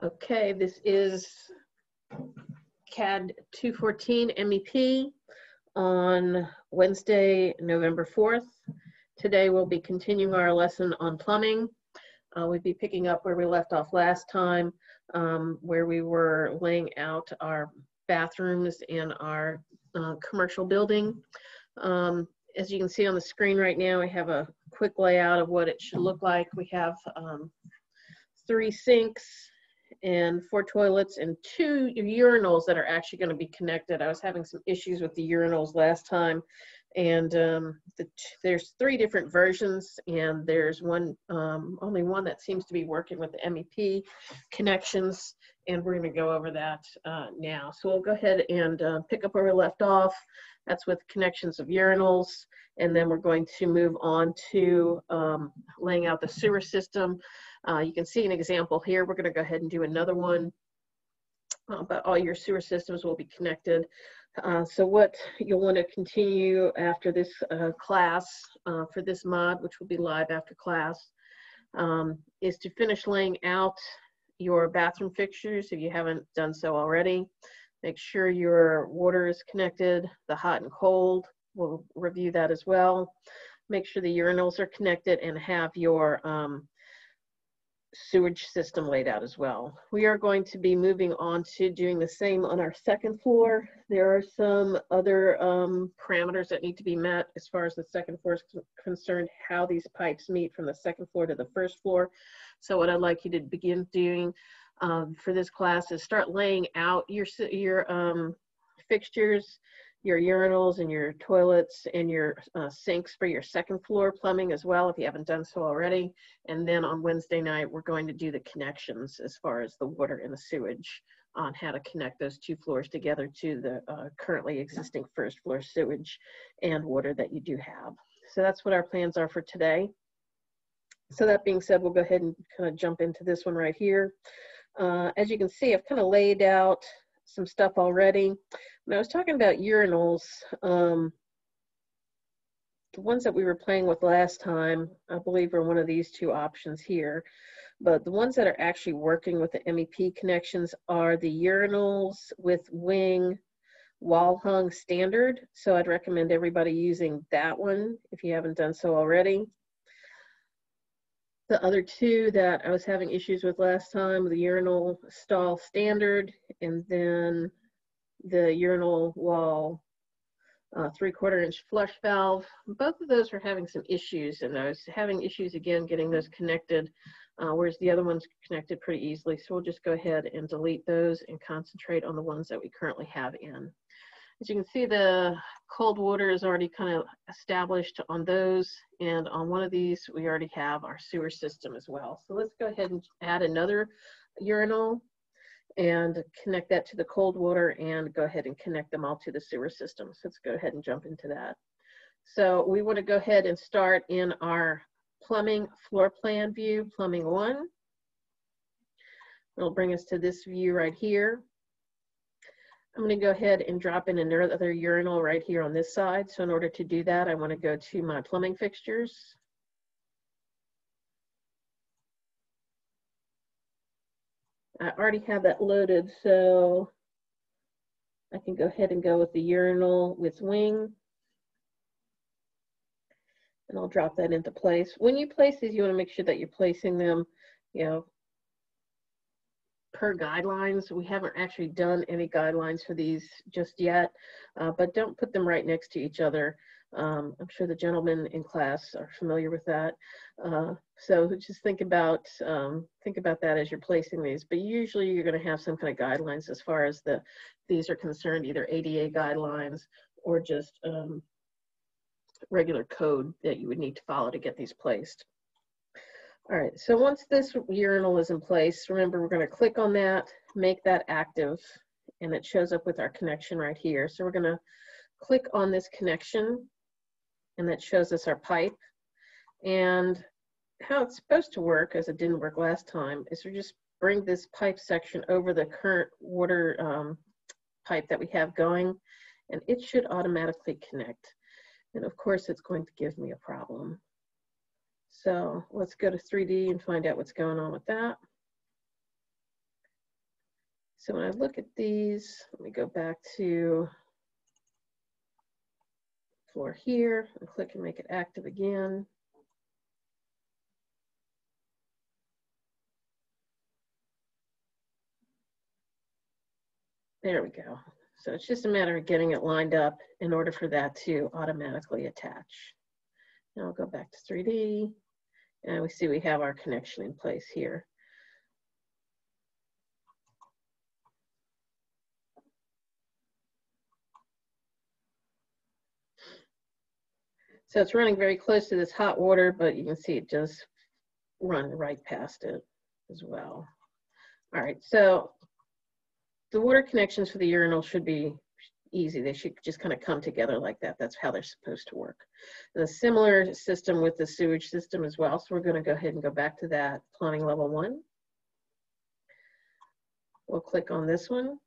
Okay, this is CAD 214 MEP on Wednesday, November 4th. Today we'll be continuing our lesson on plumbing. Uh, we'll be picking up where we left off last time, um, where we were laying out our bathrooms in our uh, commercial building. Um, as you can see on the screen right now, we have a quick layout of what it should look like. We have um, three sinks and four toilets and two urinals that are actually going to be connected. I was having some issues with the urinals last time and um, the there's three different versions and there's one um, only one that seems to be working with the MEP connections and we're going to go over that uh, now. So we'll go ahead and uh, pick up where we left off. That's with connections of urinals and then we're going to move on to um, laying out the sewer system. Uh, you can see an example here. We're going to go ahead and do another one, uh, but all your sewer systems will be connected. Uh, so what you'll want to continue after this uh, class uh, for this mod, which will be live after class, um, is to finish laying out your bathroom fixtures if you haven't done so already. Make sure your water is connected, the hot and cold. We'll review that as well. Make sure the urinals are connected and have your um, sewage system laid out as well. We are going to be moving on to doing the same on our second floor. There are some other um, parameters that need to be met as far as the second floor is concerned, how these pipes meet from the second floor to the first floor. So what I'd like you to begin doing um, for this class is start laying out your, your um, fixtures, your urinals and your toilets and your uh, sinks for your second floor plumbing as well if you haven't done so already. And then on Wednesday night, we're going to do the connections as far as the water and the sewage on how to connect those two floors together to the uh, currently existing first floor sewage and water that you do have. So that's what our plans are for today. So that being said, we'll go ahead and kind of jump into this one right here. Uh, as you can see, I've kind of laid out some stuff already. When I was talking about urinals, um, the ones that we were playing with last time, I believe are one of these two options here. But the ones that are actually working with the MEP connections are the urinals with wing wall hung standard. So I'd recommend everybody using that one if you haven't done so already. The other two that I was having issues with last time, the urinal stall standard and then the urinal wall uh, three quarter inch flush valve. Both of those are having some issues and I was having issues again getting those connected, uh, whereas the other ones connected pretty easily. So we'll just go ahead and delete those and concentrate on the ones that we currently have in. As you can see, the cold water is already kind of established on those. And on one of these, we already have our sewer system as well. So let's go ahead and add another urinal and connect that to the cold water and go ahead and connect them all to the sewer system. So let's go ahead and jump into that. So we want to go ahead and start in our plumbing floor plan view, plumbing one. It'll bring us to this view right here. I'm going to go ahead and drop in another urinal right here on this side. So in order to do that, I want to go to my plumbing fixtures. I already have that loaded, so I can go ahead and go with the urinal with wing. And I'll drop that into place. When you place these, you want to make sure that you're placing them, you know, per guidelines. We haven't actually done any guidelines for these just yet, uh, but don't put them right next to each other. Um, I'm sure the gentlemen in class are familiar with that. Uh, so just think about um, think about that as you're placing these. But usually you're going to have some kind of guidelines as far as the these are concerned, either ADA guidelines or just um, regular code that you would need to follow to get these placed. All right, so once this urinal is in place, remember we're gonna click on that, make that active, and it shows up with our connection right here. So we're gonna click on this connection, and that shows us our pipe. And how it's supposed to work, as it didn't work last time, is we just bring this pipe section over the current water um, pipe that we have going, and it should automatically connect. And of course, it's going to give me a problem. So let's go to 3D and find out what's going on with that. So when I look at these, let me go back to floor here and click and make it active again. There we go. So it's just a matter of getting it lined up in order for that to automatically attach. Now I'll go back to 3D and we see we have our connection in place here. So it's running very close to this hot water, but you can see it does run right past it as well. All right, so the water connections for the urinal should be easy. They should just kind of come together like that. That's how they're supposed to work. The similar system with the sewage system as well. So we're going to go ahead and go back to that plumbing level one. We'll click on this one.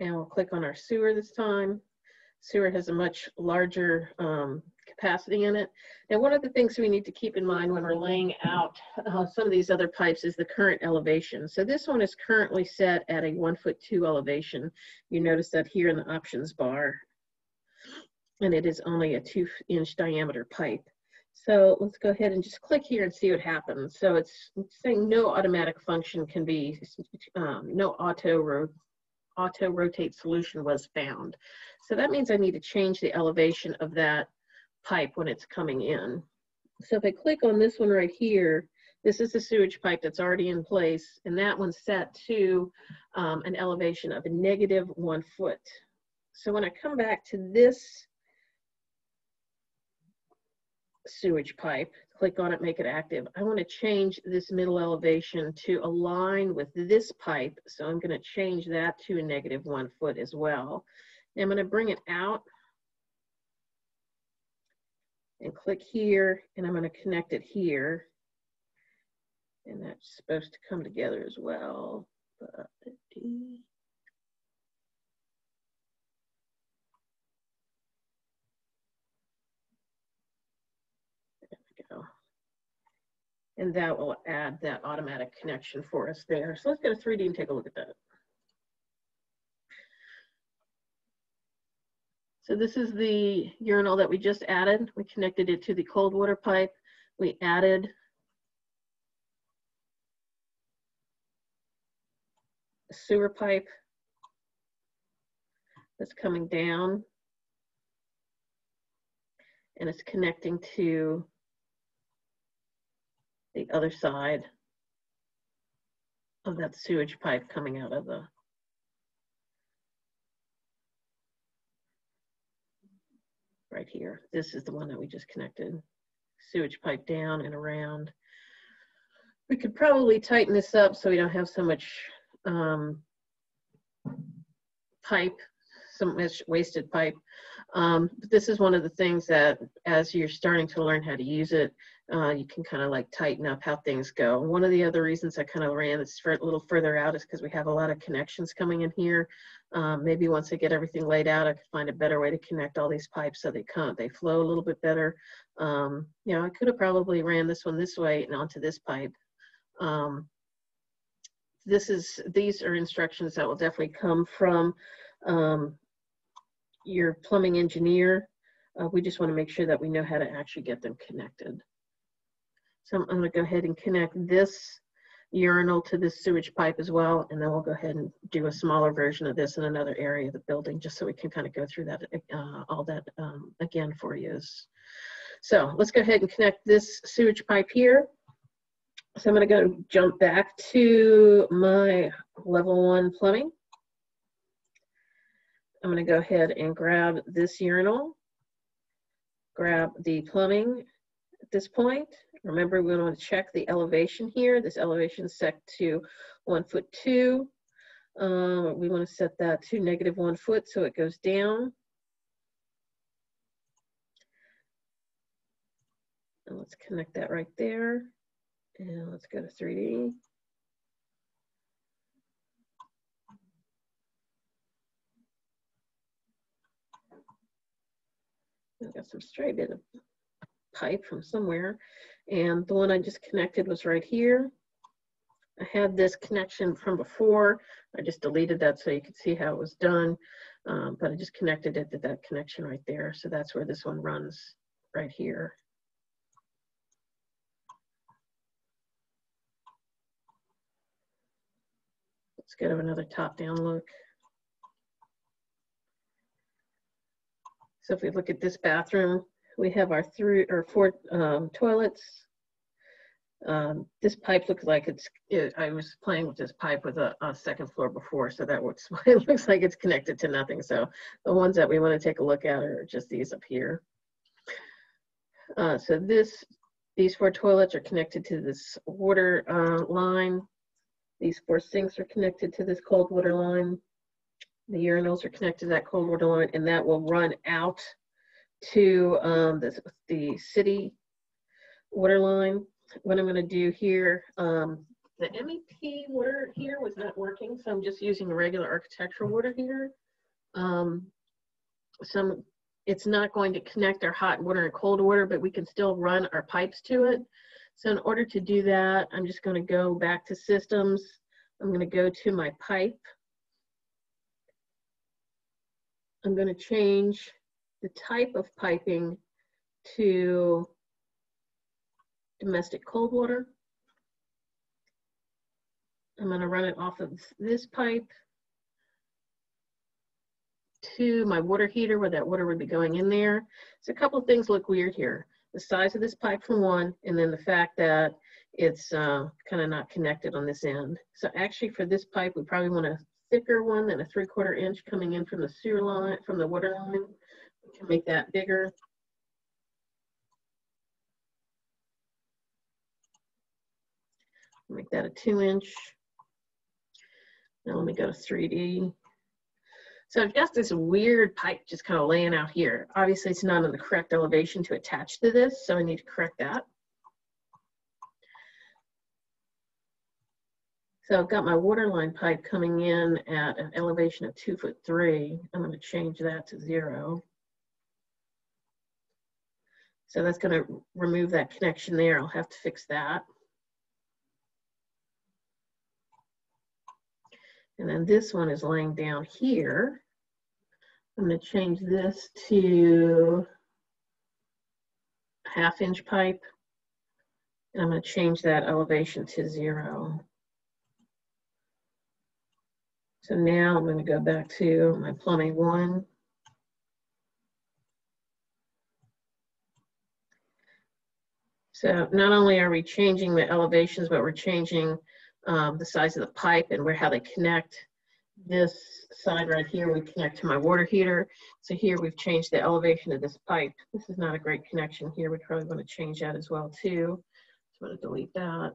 And we'll click on our sewer this time. Sewer has a much larger um, capacity in it. Now, one of the things we need to keep in mind when we're laying out uh, some of these other pipes is the current elevation. So this one is currently set at a one foot two elevation. You notice that here in the options bar, and it is only a two inch diameter pipe. So let's go ahead and just click here and see what happens. So it's saying no automatic function can be, um, no auto auto rotate solution was found. So that means I need to change the elevation of that pipe when it's coming in. So if I click on this one right here, this is the sewage pipe that's already in place, and that one's set to um, an elevation of a negative one foot. So when I come back to this sewage pipe, click on it, make it active. I want to change this middle elevation to align with this pipe. So I'm going to change that to a negative one foot as well. And I'm going to bring it out and click here, and I'm going to connect it here. And that's supposed to come together as well. But, and that will add that automatic connection for us there. So let's go to 3D and take a look at that. So this is the urinal that we just added. We connected it to the cold water pipe. We added a sewer pipe that's coming down and it's connecting to the other side of that sewage pipe coming out of the right here. This is the one that we just connected. Sewage pipe down and around. We could probably tighten this up so we don't have so much um, pipe, so much wasted pipe. Um, but this is one of the things that as you're starting to learn how to use it, uh, you can kind of like tighten up how things go. One of the other reasons I kind of ran this a little further out is because we have a lot of connections coming in here. Um, maybe once I get everything laid out, I could find a better way to connect all these pipes so they come, they flow a little bit better. Um, you know, I could have probably ran this one this way and onto this pipe. Um, this is, these are instructions that will definitely come from um, your plumbing engineer. Uh, we just want to make sure that we know how to actually get them connected. So I'm going to go ahead and connect this urinal to this sewage pipe as well, and then we'll go ahead and do a smaller version of this in another area of the building, just so we can kind of go through that, uh, all that um, again for you. So let's go ahead and connect this sewage pipe here. So I'm going to go jump back to my level one plumbing. I'm going to go ahead and grab this urinal, grab the plumbing at this point, Remember, we want to check the elevation here. This elevation is set to one foot two. Um, we want to set that to negative one foot so it goes down. And let's connect that right there. And let's go to 3D. I've got some bit of pipe from somewhere. And the one I just connected was right here. I had this connection from before. I just deleted that so you could see how it was done. Um, but I just connected it to that connection right there. So that's where this one runs right here. Let's go to another top-down look. So if we look at this bathroom, we have our three or four um, toilets. Um, this pipe looks like it's, it, I was playing with this pipe with a, a second floor before, so that looks, it looks like it's connected to nothing. So the ones that we want to take a look at are just these up here. Uh, so this, these four toilets are connected to this water uh, line. These four sinks are connected to this cold water line. The urinals are connected to that cold water line, and that will run out to um, the, the city water line. What I'm going to do here, um, the MEP water here was not working, so I'm just using a regular architectural water heater. Um, some, it's not going to connect our hot water and cold water, but we can still run our pipes to it. So in order to do that, I'm just going to go back to systems. I'm going to go to my pipe. I'm going to change the type of piping to domestic cold water. I'm going to run it off of this pipe to my water heater where that water would be going in there. So a couple of things look weird here the size of this pipe for one, and then the fact that it's uh, kind of not connected on this end. So actually for this pipe, we probably want a thicker one than a three quarter inch coming in from the sewer line, from the water line. Can make that bigger. Make that a two inch. Now let me go to 3D. So I've got this weird pipe just kind of laying out here. Obviously it's not in the correct elevation to attach to this, so I need to correct that. So I've got my waterline pipe coming in at an elevation of two foot three. I'm gonna change that to zero. So that's gonna remove that connection there. I'll have to fix that. And then this one is laying down here. I'm going to change this to half inch pipe. And I'm going to change that elevation to zero. So now I'm going to go back to my plumbing one. So not only are we changing the elevations, but we're changing um, the size of the pipe and where how they connect. This side right here, we connect to my water heater. So here we've changed the elevation of this pipe. This is not a great connection here. We probably want to change that as well too. So I'm going to delete that.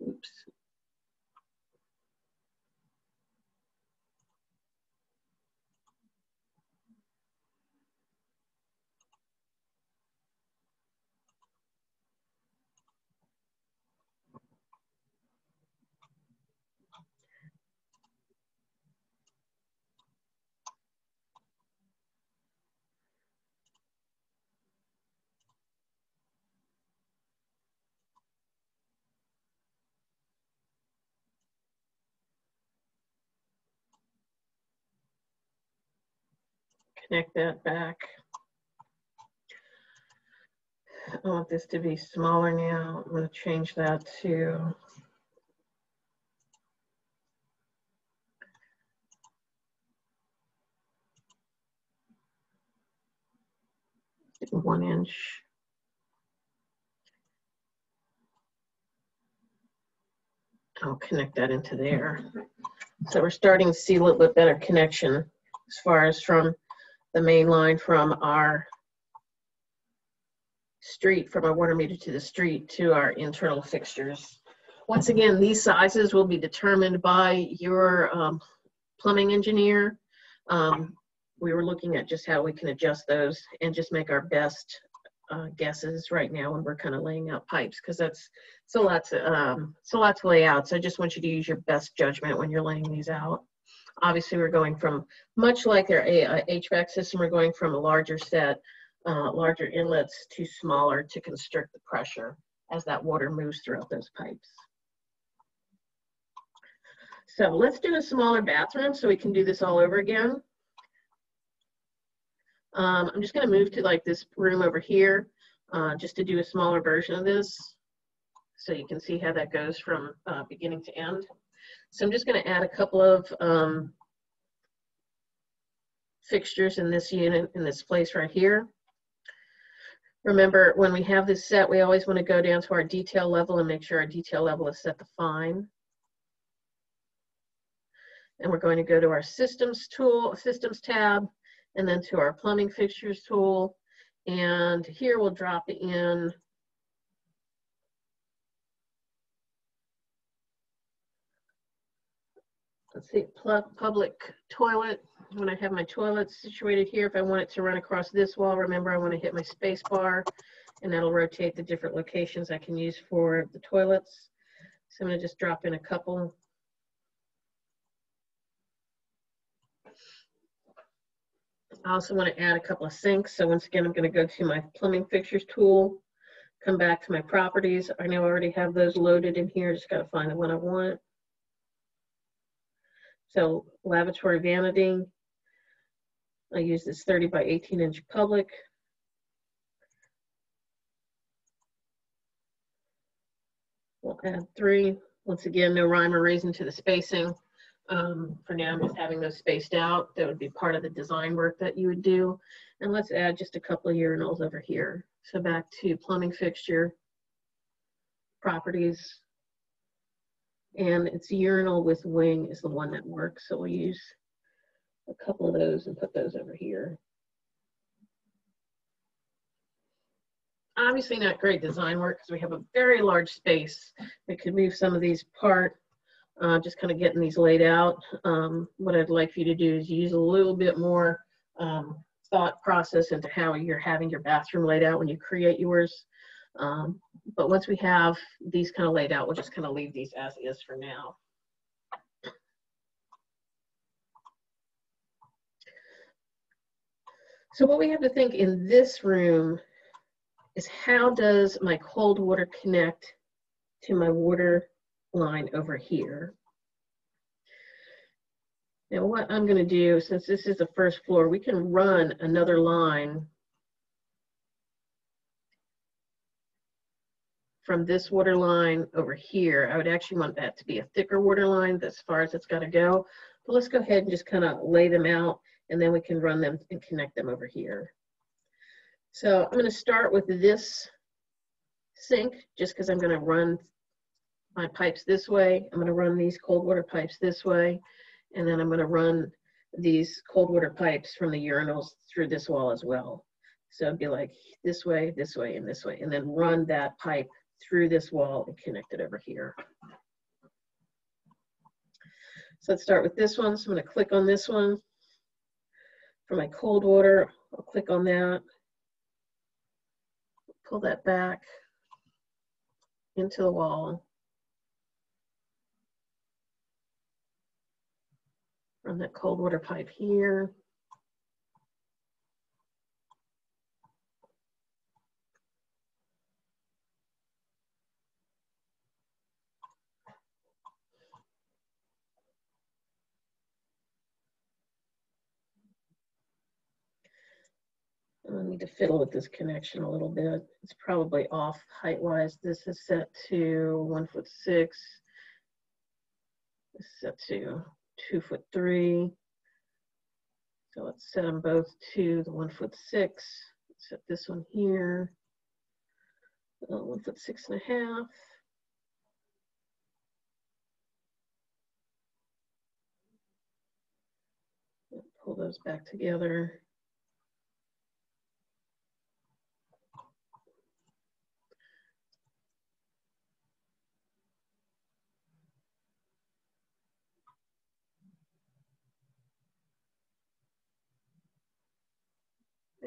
Oops. Connect that back. I want this to be smaller now. I'm going to change that to one inch. I'll connect that into there. So we're starting to see a little bit better connection as far as from the main line from our street, from our water meter to the street to our internal fixtures. Once again, these sizes will be determined by your um, plumbing engineer. Um, we were looking at just how we can adjust those and just make our best uh, guesses right now when we're kind of laying out pipes because that's so lots um, it's a lot to lay out. So I just want you to use your best judgment when you're laying these out. Obviously, we're going from, much like their HVAC system, we're going from a larger set uh, larger inlets to smaller to constrict the pressure as that water moves throughout those pipes. So let's do a smaller bathroom so we can do this all over again. Um, I'm just gonna move to like this room over here uh, just to do a smaller version of this so you can see how that goes from uh, beginning to end. So I'm just gonna add a couple of um, fixtures in this unit, in this place right here. Remember, when we have this set, we always want to go down to our detail level and make sure our detail level is set to fine. And we're going to go to our systems tool, systems tab, and then to our plumbing fixtures tool. And here we'll drop in let's see, public toilet. When I have my toilet situated here, if I want it to run across this wall, remember I want to hit my space bar and that'll rotate the different locations I can use for the toilets. So I'm going to just drop in a couple. I also want to add a couple of sinks. So once again, I'm going to go to my plumbing fixtures tool, come back to my properties. I know I already have those loaded in here. Just got to find the one I want. So lavatory vanity, I use this 30 by 18 inch public. We'll add three. Once again, no rhyme or reason to the spacing. Um, for now, I'm just having those spaced out. That would be part of the design work that you would do. And let's add just a couple of urinals over here. So back to plumbing fixture, properties, and it's urinal with wing is the one that works. So we'll use a couple of those and put those over here. Obviously not great design work because we have a very large space. We could move some of these apart, uh, just kind of getting these laid out. Um, what I'd like for you to do is use a little bit more um, thought process into how you're having your bathroom laid out when you create yours. Um, but once we have these kind of laid out, we'll just kind of leave these as is for now. So what we have to think in this room is how does my cold water connect to my water line over here? Now what I'm gonna do, since this is the first floor, we can run another line from this water line over here. I would actually want that to be a thicker water line as far as it's got to go. But let's go ahead and just kind of lay them out and then we can run them and connect them over here. So I'm going to start with this sink just because I'm going to run my pipes this way. I'm going to run these cold water pipes this way. And then I'm going to run these cold water pipes from the urinals through this wall as well. So it'd be like this way, this way, and this way, and then run that pipe through this wall and connect it over here. So let's start with this one. So I'm going to click on this one. For my cold water, I'll click on that. Pull that back into the wall. Run that cold water pipe here. I need to fiddle with this connection a little bit. It's probably off height-wise. This is set to one foot six. This is set to two foot three. So let's set them both to the one foot six. Set this one here, uh, one foot six and a half. Pull those back together.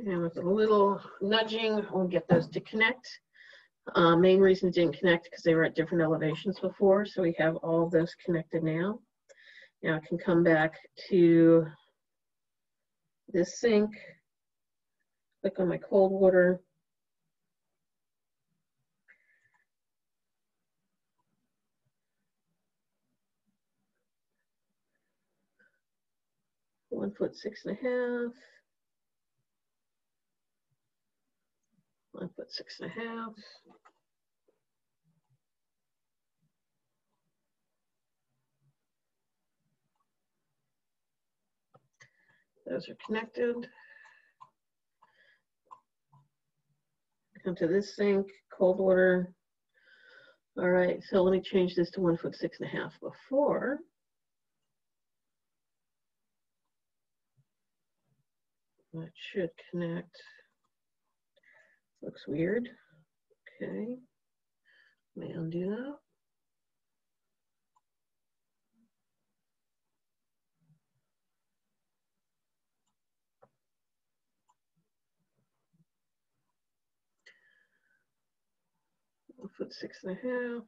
And with a little nudging, we'll get those to connect. Uh, main reason didn't connect because they were at different elevations before, so we have all those connected now. Now I can come back to this sink, Click on my cold water. One foot six and a half. One foot six and a half. Those are connected. Come to this sink, cold water. All right, so let me change this to one foot six and a half before. That should connect. Looks weird. Okay. May I undo that. One foot six and a half.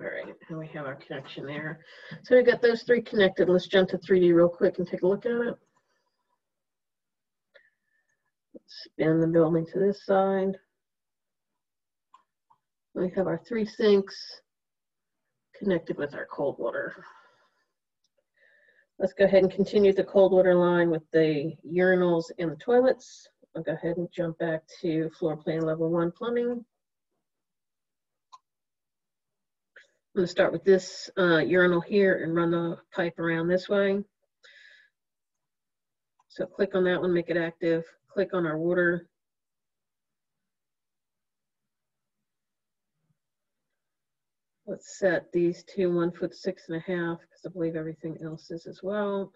All right, and we have our connection there. So we've got those three connected. Let's jump to 3D real quick and take a look at it. Let's spin the building to this side. We have our three sinks connected with our cold water. Let's go ahead and continue the cold water line with the urinals and the toilets. I'll go ahead and jump back to floor plan level one plumbing. I'm going to start with this uh, urinal here and run the pipe around this way. So click on that one, make it active. Click on our water. Let's set these two one foot six and a half because I believe everything else is as well.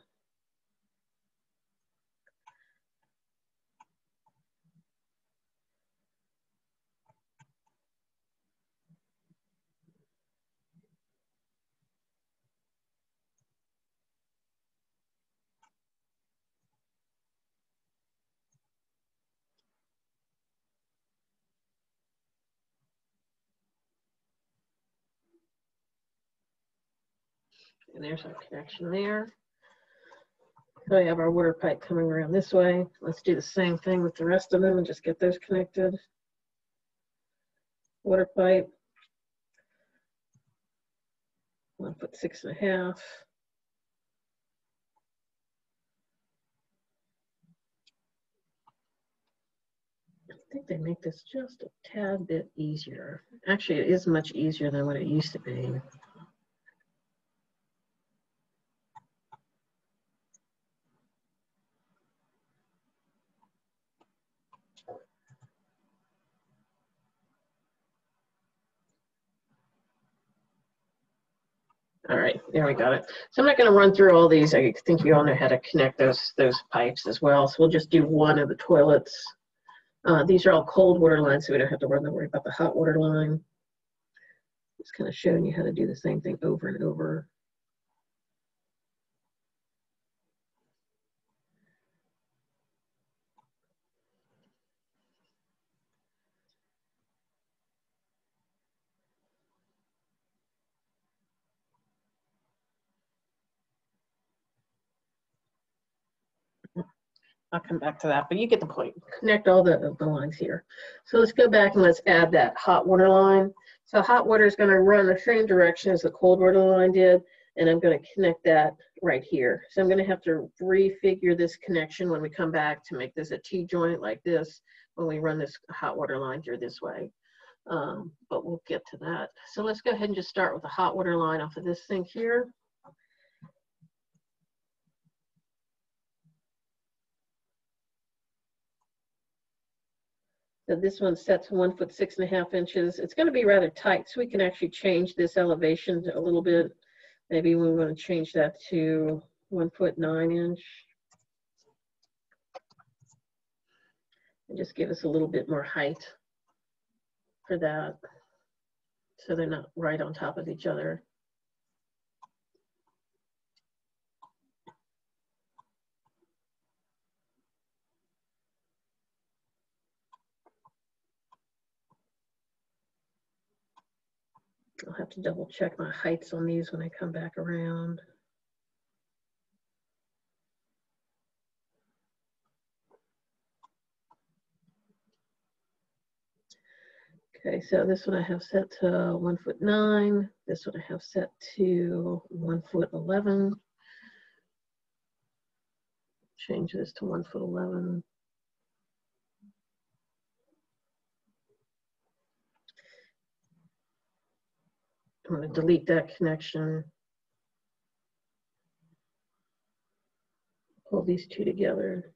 And there's our connection there. So we have our water pipe coming around this way. Let's do the same thing with the rest of them and just get those connected. Water pipe. One foot six and a half. I think they make this just a tad bit easier. Actually, it is much easier than what it used to be. All right, there we got it. So I'm not going to run through all these. I think you all know how to connect those those pipes as well. So we'll just do one of the toilets. Uh, these are all cold water lines, so we don't have to run the worry about the hot water line. Just kind of showing you how to do the same thing over and over. I'll come back to that, but you get the point. Connect all the, the lines here. So let's go back and let's add that hot water line. So hot water is going to run the same direction as the cold water line did, and I'm going to connect that right here. So I'm going to have to refigure this connection when we come back to make this a T-joint like this when we run this hot water line through this way. Um, but we'll get to that. So let's go ahead and just start with the hot water line off of this sink here. This one sets one foot six and a half inches. It's going to be rather tight, so we can actually change this elevation a little bit. Maybe we want to change that to one foot nine inch. And just give us a little bit more height for that. So they're not right on top of each other. Have to double check my heights on these when I come back around. Okay, so this one I have set to one foot nine. This one I have set to one foot 11. Change this to one foot 11. I'm going to delete that connection. Pull these two together.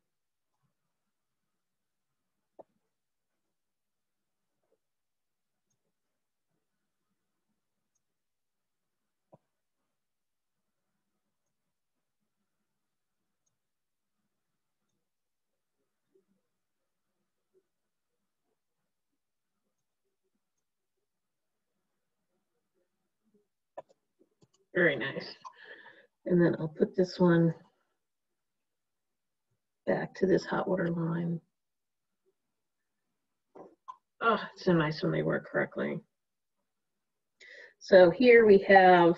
Very nice. And then I'll put this one back to this hot water line. Oh, it's so nice when they work correctly. So here we have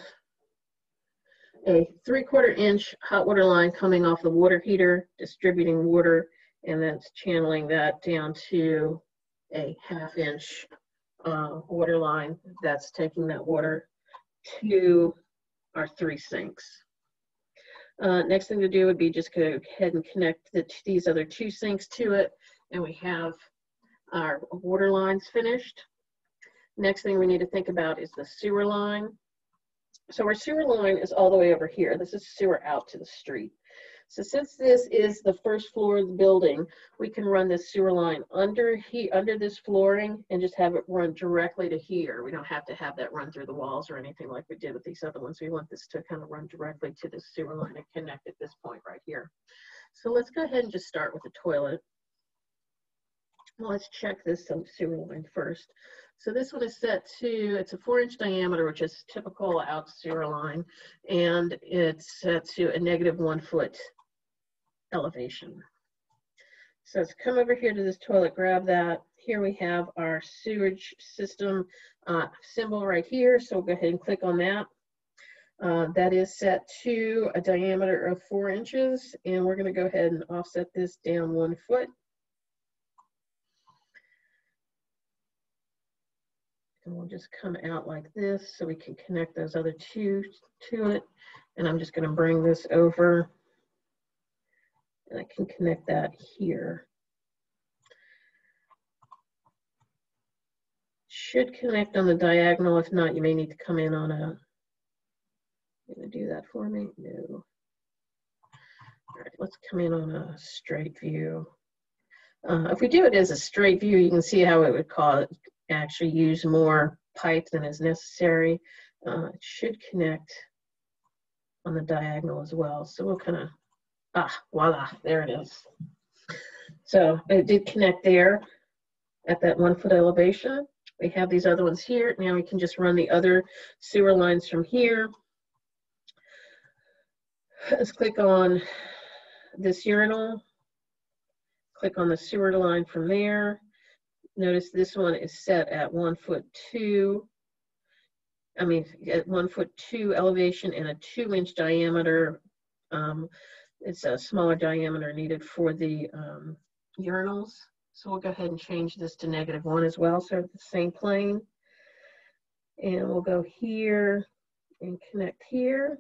a three quarter inch hot water line coming off the water heater, distributing water, and that's channeling that down to a half inch uh, water line that's taking that water to our three sinks. Uh, next thing to do would be just go ahead and connect the, these other two sinks to it, and we have our water lines finished. Next thing we need to think about is the sewer line. So our sewer line is all the way over here. This is sewer out to the street. So since this is the first floor of the building, we can run this sewer line under he under this flooring and just have it run directly to here. We don't have to have that run through the walls or anything like we did with these other ones. We want this to kind of run directly to the sewer line and connect at this point right here. So let's go ahead and just start with the toilet. Let's check this sewer line first. So this one is set to, it's a four inch diameter, which is typical out sewer line, and it's set to a negative one foot elevation. So let's come over here to this toilet, grab that. Here we have our sewage system uh, symbol right here. So we'll go ahead and click on that. Uh, that is set to a diameter of four inches, and we're gonna go ahead and offset this down one foot. And we'll just come out like this so we can connect those other two to it. And I'm just gonna bring this over and I can connect that here. Should connect on the diagonal. If not, you may need to come in on a, you gonna do that for me? No. All right, let's come in on a straight view. Uh, if we do it as a straight view, you can see how it would cause, actually use more pipe than is necessary. Uh, it should connect on the diagonal as well. So we'll kind of, ah, voila, there it is. So it did connect there at that one foot elevation. We have these other ones here. Now we can just run the other sewer lines from here. Let's click on this urinal. Click on the sewer line from there. Notice this one is set at one foot two. I mean, at one foot two elevation and a two inch diameter. Um, it's a smaller diameter needed for the um, urinals. So we'll go ahead and change this to negative one as well. So the same plane. And we'll go here and connect here.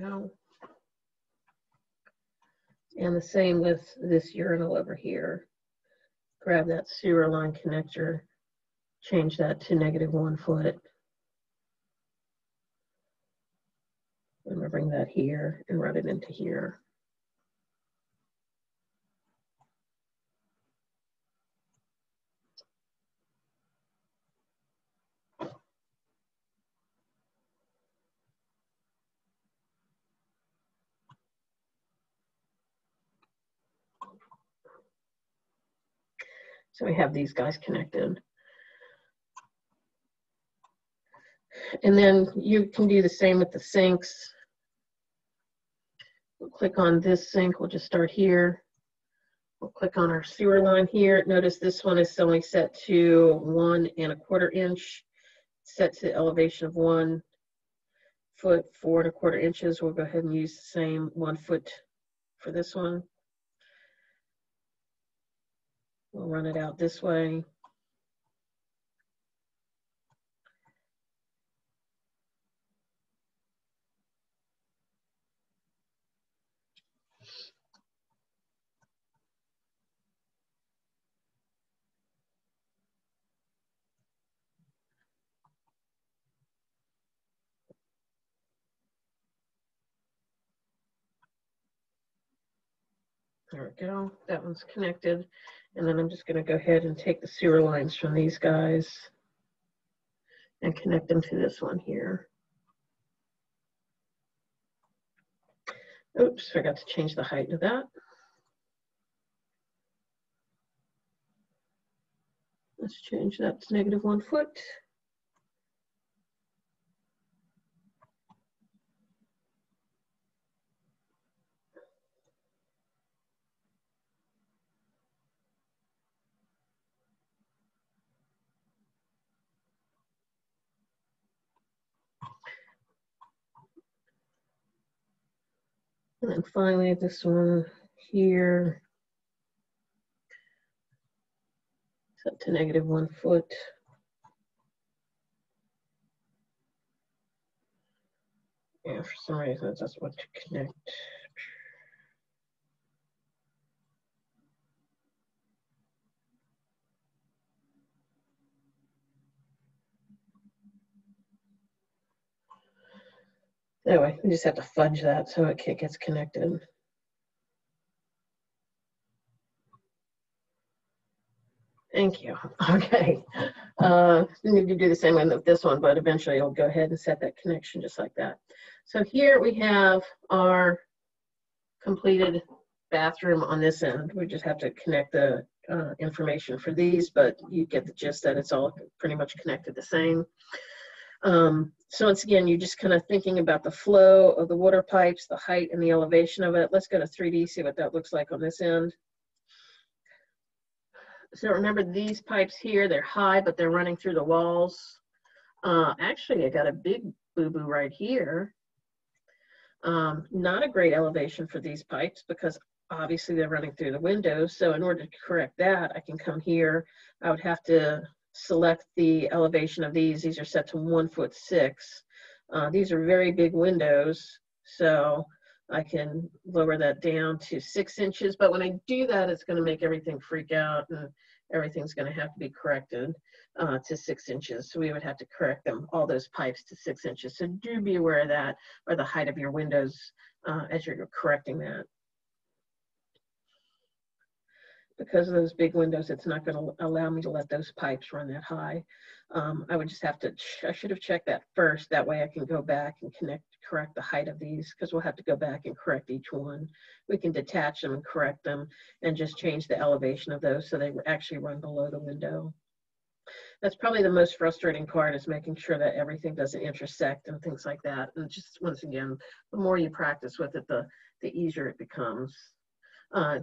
Go. And the same with this urinal over here. Grab that sewer line connector, change that to negative one foot. I'm gonna bring that here and run it into here. So we have these guys connected. And then you can do the same with the sinks. We'll click on this sink, we'll just start here. We'll click on our sewer line here. Notice this one is only set to one and a quarter inch, set to elevation of one foot, four and a quarter inches. We'll go ahead and use the same one foot for this one. We'll run it out this way. There we go. That one's connected. And then I'm just going to go ahead and take the sewer lines from these guys and connect them to this one here. Oops, forgot to change the height of that. Let's change that to negative one foot. And then finally, this one here, set to negative one foot. Yeah, for some reason, doesn't want to connect. Anyway, we just have to fudge that so it gets connected. Thank you. Okay. Uh, you need to do the same with this one, but eventually you'll go ahead and set that connection just like that. So here we have our completed bathroom on this end. We just have to connect the uh, information for these, but you get the gist that it's all pretty much connected the same. Um, so once again, you're just kind of thinking about the flow of the water pipes, the height and the elevation of it. Let's go to 3D, see what that looks like on this end. So remember these pipes here, they're high, but they're running through the walls. Uh, actually, I got a big boo-boo right here. Um, not a great elevation for these pipes because obviously they're running through the windows. So in order to correct that, I can come here. I would have to select the elevation of these. These are set to one foot six. Uh, these are very big windows, so I can lower that down to six inches. But when I do that, it's going to make everything freak out and everything's going to have to be corrected uh, to six inches. So we would have to correct them, all those pipes to six inches. So do be aware of that or the height of your windows uh, as you're correcting that because of those big windows, it's not going to allow me to let those pipes run that high. Um, I would just have to, I should have checked that first. That way I can go back and connect, correct the height of these because we'll have to go back and correct each one. We can detach them and correct them and just change the elevation of those so they actually run below the window. That's probably the most frustrating part is making sure that everything doesn't intersect and things like that. And just once again, the more you practice with it, the, the easier it becomes. Uh,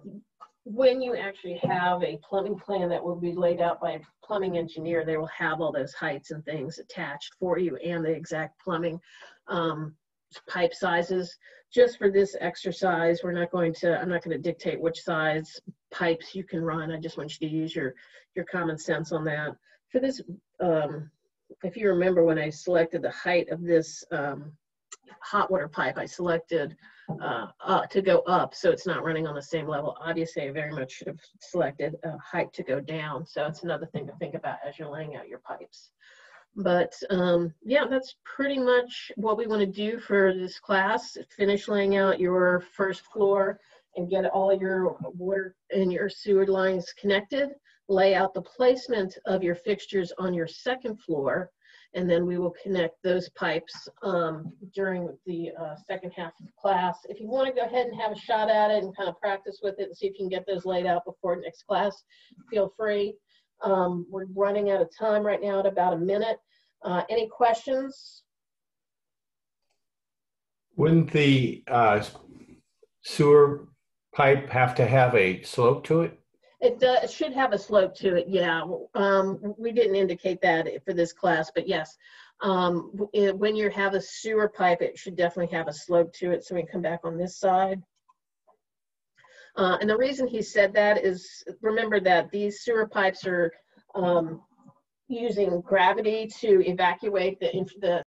when you actually have a plumbing plan that will be laid out by a plumbing engineer, they will have all those heights and things attached for you and the exact plumbing um, pipe sizes. Just for this exercise, we're not going to, I'm not going to dictate which size pipes you can run. I just want you to use your, your common sense on that. For this, um, if you remember when I selected the height of this um, hot water pipe, I selected uh, uh, to go up so it's not running on the same level. Obviously, I very much should have selected a height to go down. So it's another thing to think about as you're laying out your pipes. But um, yeah, that's pretty much what we want to do for this class. Finish laying out your first floor and get all your water and your sewer lines connected. Lay out the placement of your fixtures on your second floor and then we will connect those pipes um, during the uh, second half of class. If you want to go ahead and have a shot at it and kind of practice with it and see if you can get those laid out before next class, feel free. Um, we're running out of time right now at about a minute. Uh, any questions? Wouldn't the uh, sewer pipe have to have a slope to it? It should have a slope to it, yeah. Um, we didn't indicate that for this class, but yes. Um, it- when you have a sewer pipe, it should definitely have a slope to it, so we can come back on this side. Uh, and the reason he said that is, remember that these sewer pipes are, um, using gravity to evacuate the, the